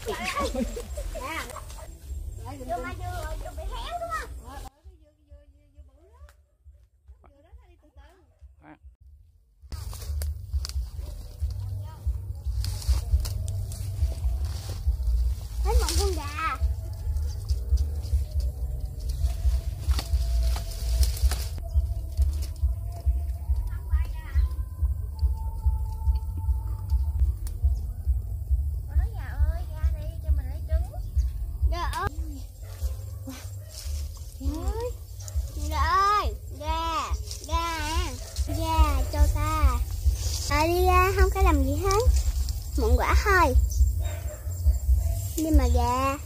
không kịp. không phải làm gì hết. Mụn quả thôi. Nhưng mà gà.